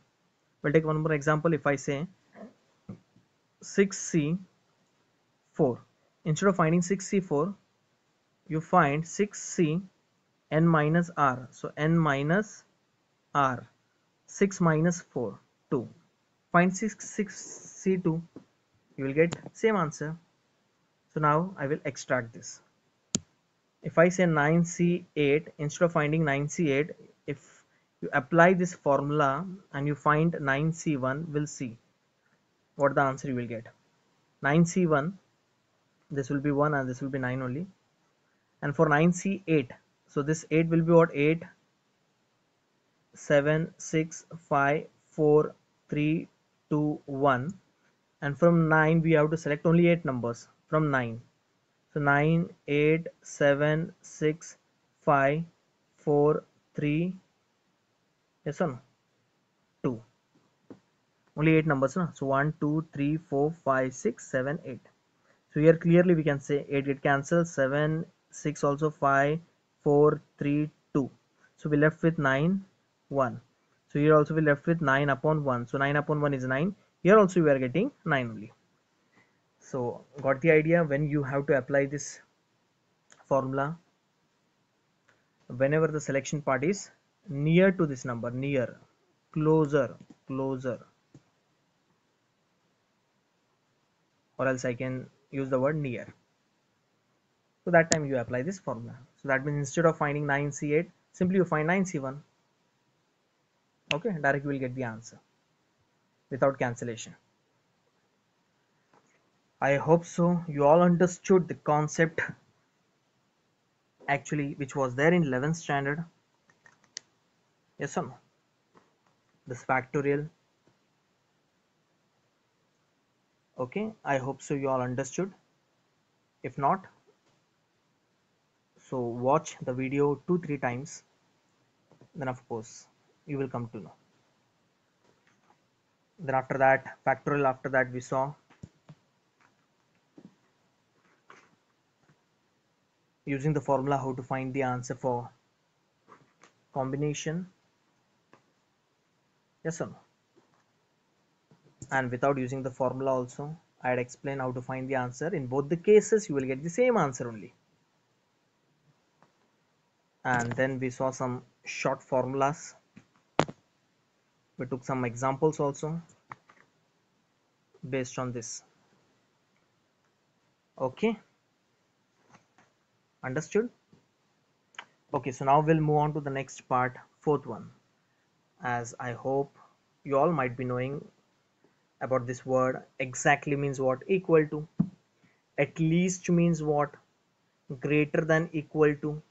We'll take one more example. If I say 6c4 instead of finding 6c4 you find 6c n minus r. So n minus r. 6 minus 4 2 find 6 6 c2 you will get same answer. So now I will extract this. If I say 9c8 instead of finding 9c8 if you apply this formula and you find 9c1 we'll see what the answer you will get. 9c1 this will be 1 and this will be 9 only. And for 9c8 so this 8 will be what? 8 7 6 5 4 3 2 1 and from 9 we have to select only 8 numbers from 9 so 9 8 7 6 5 4 3 yes or no? 2 only 8 numbers no? so 1 2 3 4 5 6 7 8 so here clearly we can say 8 get cancelled 7 6 also 5 4 3 2 so we left with 9 1 so here also we left with 9 upon 1 so 9 upon 1 is 9 here also we are getting 9 only. So got the idea when you have to apply this formula? Whenever the selection part is near to this number near closer closer or else I can use the word near. So that time you apply this formula. So that means instead of finding 9c8 simply you find 9c1 okay direct you will get the answer without cancellation. I hope so. You all understood the concept actually which was there in 11th standard. Yes or no? This factorial okay I hope so you all understood. If not so watch the video two three times. Then of course you will come to know. Then after that factorial after that we saw. Using the formula how to find the answer for combination. Yes or no and without using the formula also I'd explain how to find the answer. In both the cases you will get the same answer only. And then we saw some short formulas. We took some examples also based on this. Okay? Understood? Okay so now we'll move on to the next part fourth one. As I hope you all might be knowing about this word exactly means what? Equal to. At least means what? Greater than equal to.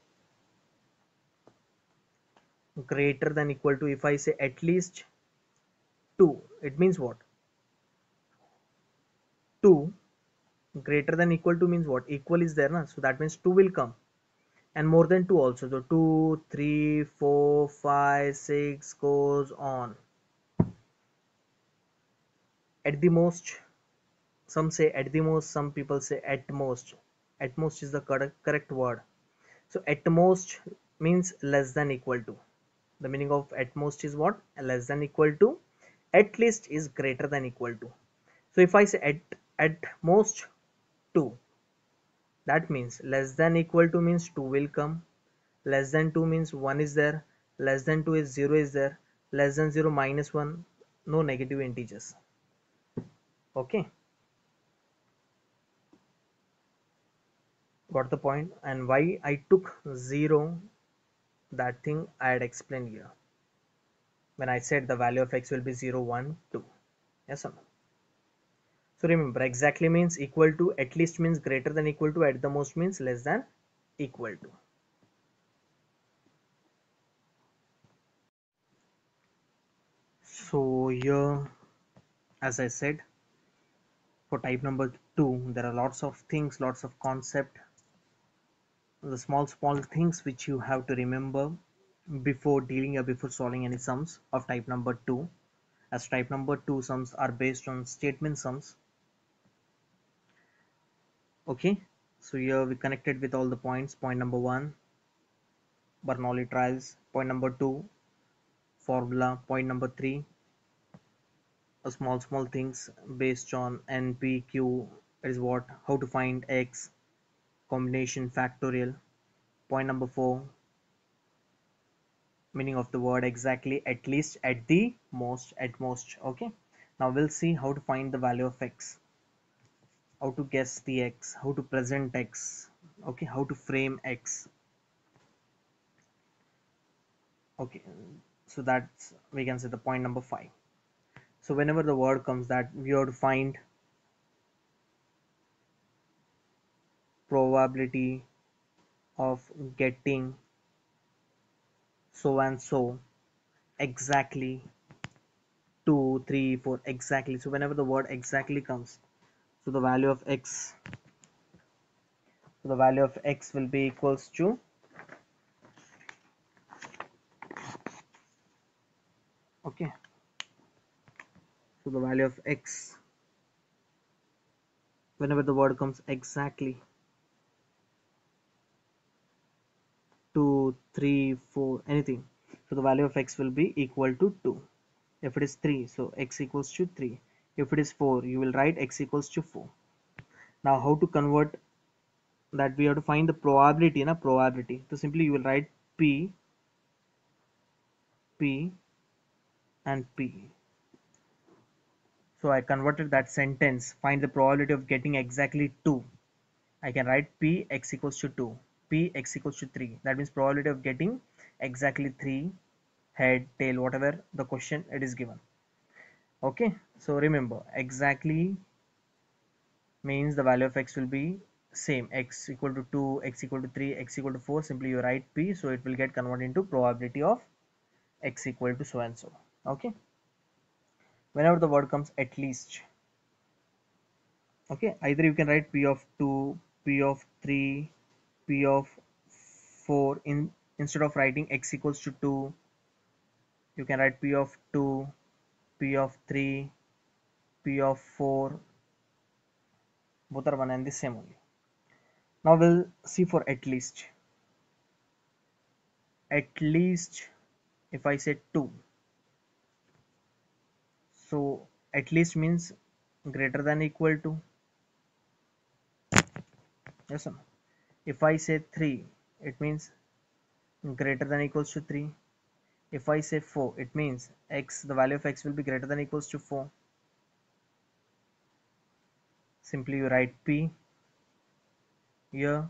Greater than equal to if I say at least 2 it means what? 2 greater than equal to means what? Equal is there na? so that means 2 will come. And more than 2 also. So 2 3 4 5 6 goes on at the most some say at the most some people say at most. At most is the correct, correct word. So at most means less than equal to. The meaning of at most is what? Less than equal to at least is greater than equal to. So if I say at at most 2 that means less than equal to means 2 will come. Less than 2 means 1 is there. Less than 2 is 0 is there. Less than 0 minus 1 no negative integers okay. Got the point. And why I took 0 that thing I had explained here. When I said the value of x will be 0 1 2 yes or no? So remember exactly means equal to at least means greater than equal to at the most means less than equal to. So here as I said for type number 2 there are lots of things lots of concept. The small small things which you have to remember before dealing or before solving any sums of type number 2 as type number 2 sums are based on statement sums. Okay so here we connected with all the points. Point number one Bernoulli trials. Point number two formula. Point number three a small small things based on NPQ is what how to find x combination factorial. Point number four meaning of the word exactly at least at the most at most okay? Now we'll see how to find the value of x how to guess the x how to present x okay? How to frame x okay? So that's we can say the point number five so whenever the word comes that we have to find probability of getting so and so exactly two three four exactly. So whenever the word exactly comes so the value of x so the value of x will be equals to okay so the value of x. Whenever the word comes exactly. 2 3 4 anything. So the value of x will be equal to 2 if it is 3 so x equals to 3 if it is 4 you will write x equals to 4 now how to convert that? We have to find the probability na? Probability. So simply you will write p p and p so I converted that sentence find the probability of getting exactly 2 I can write p x equals to 2 p x equals to 3 that means probability of getting exactly 3 head tail whatever the question it is given. Okay so remember exactly means the value of x will be same. X equal to 2 x equal to 3 x equal to 4 simply you write p so it will get converted into probability of x equal to so and so. Okay whenever the word comes at least. Okay? Either you can write p of 2 p of 3 p of 4 in instead of writing x equals to 2 you can write p of 2 p of 3 p of 4 both are one and the same only. Now we'll see for at least. At least if I say 2 so at least means greater than equal to? Yes or no if I say 3 it means greater than equals to 3 if I say 4 it means x the value of x will be greater than equals to 4 simply you write p here.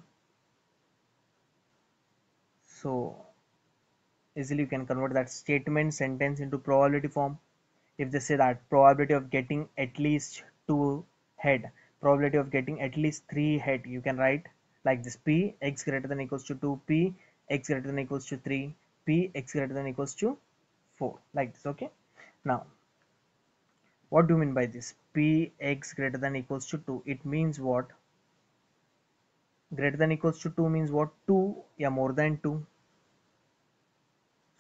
So easily you can convert that statement sentence into probability form if they say that probability of getting at least two head probability of getting at least three head you can write like this p x greater than equals to 2 p x greater than equals to 3 p x greater than equals to 4 like this okay? Now what do you mean by this? P x greater than equals to 2 it means what? Greater than equals to 2 means what? 2 yeah more than 2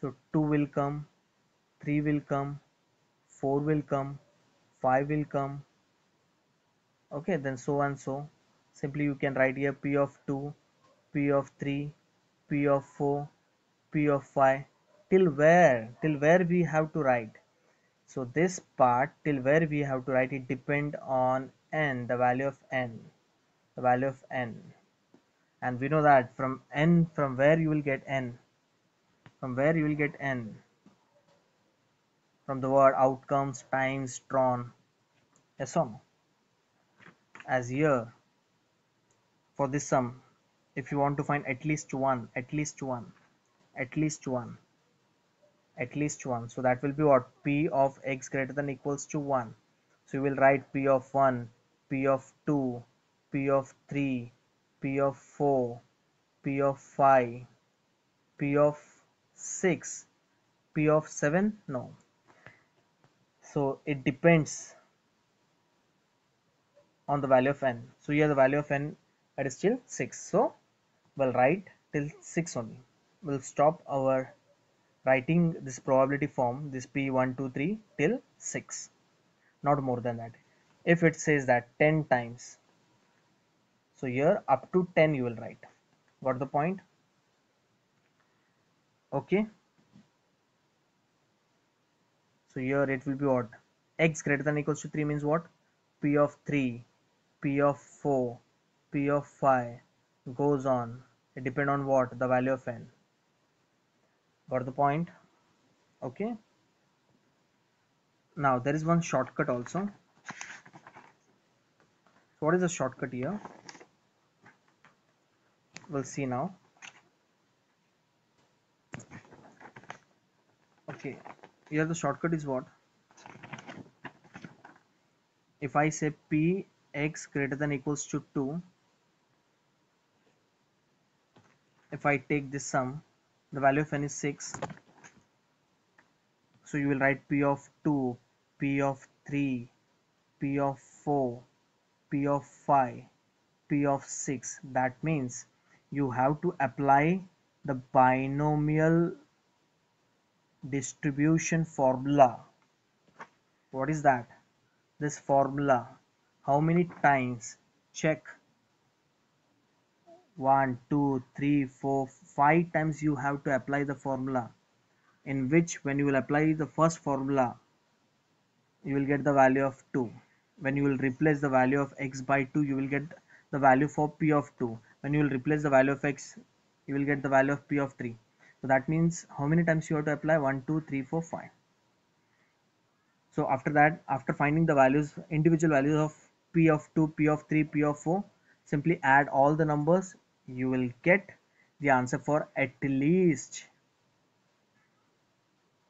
so 2 will come 3 will come 4 will come 5 will come. Okay then so and so. Simply you can write here p of 2 p of 3 p of 4 p of 5 till where? Till where we have to write? So this part till where we have to write it depend on n the value of n the value of n. And we know that from n from where you will get n from where you will get n from the word outcomes times drawn yes or no as here for this sum. If you want to find at least one at least one at least one at least one. So that will be what? P of x greater than equals to 1 so you will write p of 1 p of 2 p of 3 p of 4 p of 5 p of 6 p of 7 no so it depends on the value of n. So here the value of n that is still 6 so we'll write till 6 only. We'll stop our writing this probability form this p123 till 6 not more than that. If it says that 10 times so here up to 10 you will write. Got the point? Okay so here it will be what x greater than equals to 3 means what? P of 3 p of 4 p of 5 goes on. It depend on what? The value of n. Got the point? Okay. Now there is one shortcut also. So what is the shortcut here? We'll see now. Okay here the shortcut is what? If I say p x greater than equals to 2 if I take this sum the value of n is 6 so you will write p of 2 p of 3 p of 4 p of 5 p of 6 that means you have to apply the binomial distribution formula. What is that? This formula. How many times? Check. One two three four five times you have to apply the formula. In which when you will apply the first formula you will get the value of 2 when you will replace the value of x by 2 you will get the value for p of 2 when you will replace the value of x you will get the value of p of 3 so that means how many times you have to apply? 1 2 3 4 5 so after that after finding the values individual values of p of 2 p of 3 p of 4 simply add all the numbers you will get the answer for at least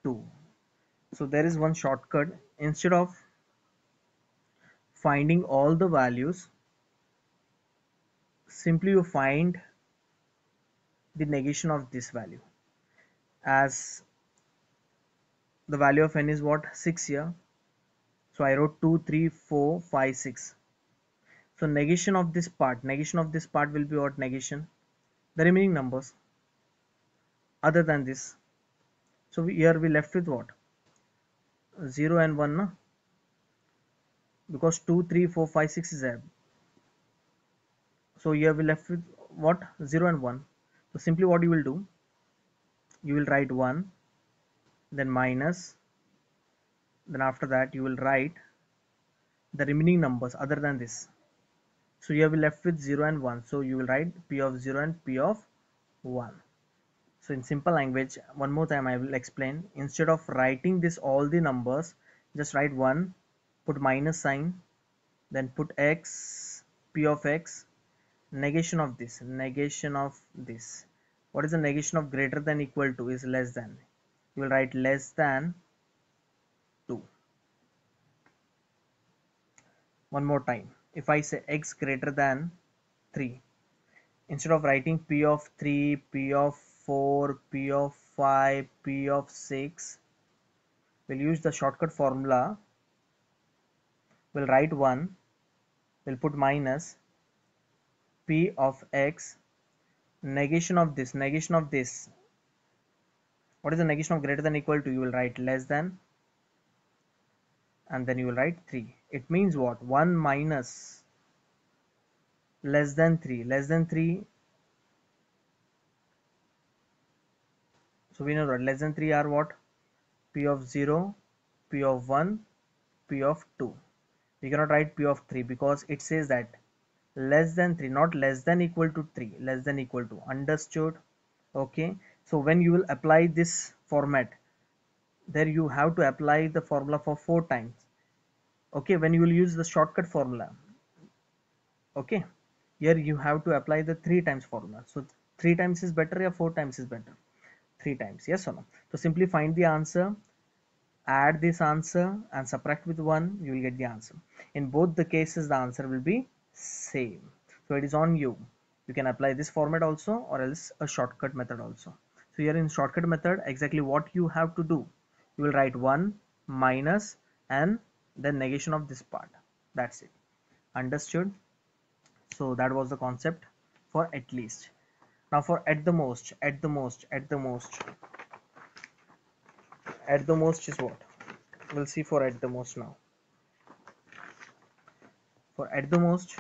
2 so there is one shortcut. Instead of finding all the values simply you find the negation of this value as the value of n is what? 6 here. So I wrote 2 3 4 5 6 so negation of this part negation of this part will be what? Negation. The remaining numbers other than this. So we, here we left with what? 0 and 1 no? because 2 3 4 5 6 is there so here we left with what? 0 and 1 so simply what you will do you will write 1 then minus then after that you will write the remaining numbers other than this. So you will left with 0 and 1 so you will write p of 0 and p of 1 so in simple language one more time I will explain. Instead of writing this all the numbers just write 1 put minus sign then put x p of x negation of this negation of this what is the negation of greater than equal to is less than? You will write less than 2 one more time. If I say x greater than 3 instead of writing p of 3 p of 4 p of 5 p of 6 we'll use the shortcut formula. We'll write 1 we'll put minus p of x negation of this negation of this. What is the negation of greater than equal to? You will write less than and then you will write 3 it means what? 1 minus less than 3 less than 3 so we know that less than 3 are what? P of 0 p of 1 p of 2 we cannot write p of 3 because it says that less than 3 not less than equal to 3 less than equal to understood? Okay so when you will apply this format there you have to apply the formula for four times. Okay when you will use the shortcut formula okay here you have to apply the three times formula. So three times is better or four times is better? Three times yes or no? So simply find the answer add this answer and subtract with 1 you will get the answer. In both the cases the answer will be same. So it is on you. You can apply this format also or else a shortcut method also. So here in shortcut method exactly what you have to do. You will write 1 minus and then negation of this part. That's it. Understood? So that was the concept for at least. Now for at the most at the most at the most. At the most is what? We'll see for at the most now. For at the most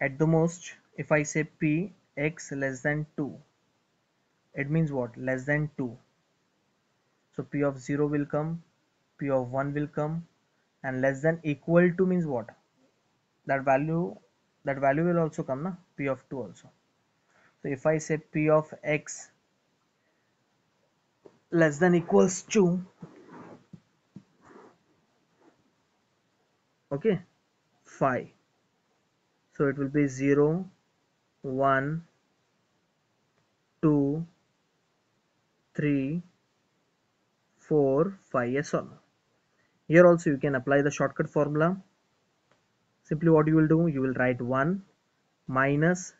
at the most if I say p x less than 2 it means what? Less than 2 so p of 0 will come p of 1 will come and less than equal to means what? That value that value will also come na? P of 2 also. So if I say p of x less than equals to okay 5 so it will be 0 1 2 3 4 5 yes or no? Here also you can apply the shortcut formula. Simply what you will do you will write 1 minus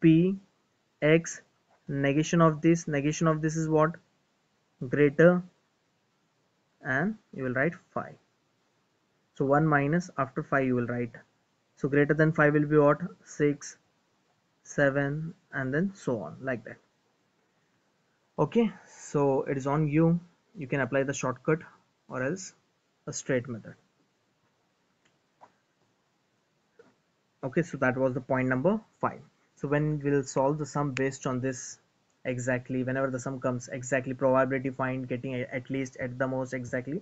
p x negation of this. Negation of this is what? Greater and you will write 5 so 1 minus after 5 you will write so greater than 5 will be what? 6 7 and then so on like that. Okay so it is on you. You can apply the shortcut or else a straight method. Okay so that was the point number 5 so when we'll solve the sum based on this exactly whenever the sum comes exactly probability find getting at least at the most exactly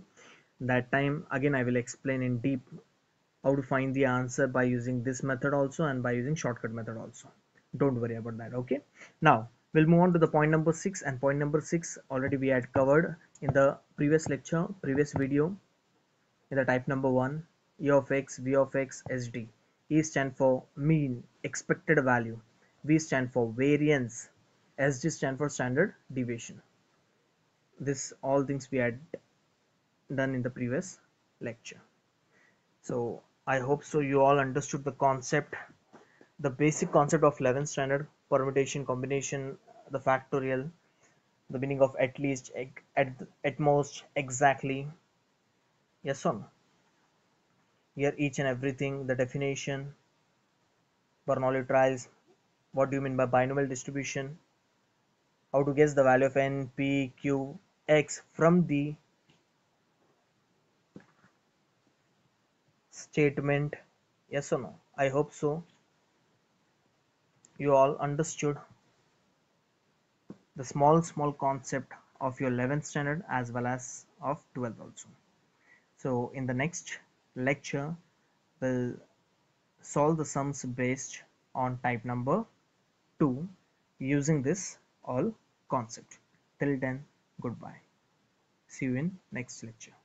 that time again I will explain in deep how to find the answer by using this method also and by using shortcut method also. Don't worry about that okay? Now we'll move on to the point number six and point number six already we had covered in the previous lecture previous video in the type number one e of x v of x sd e stand for mean expected value. V stand for variance. Sd stand for standard deviation. This all things we had done in the previous lecture. So I hope so you all understood the concept the basic concept of 11th standard permutation combination the factorial the meaning of at least at, at most exactly. Yes or no here each and everything the definition Bernoulli trials what do you mean by binomial distribution? How to guess the value of n p q x from the statement. Yes or no? I hope so. You all understood the small small concept of your 11th standard as well as of 12th also. So in the next lecture we'll solve the sums based on type number 2 using this all concept. Till then goodbye. See you in next lecture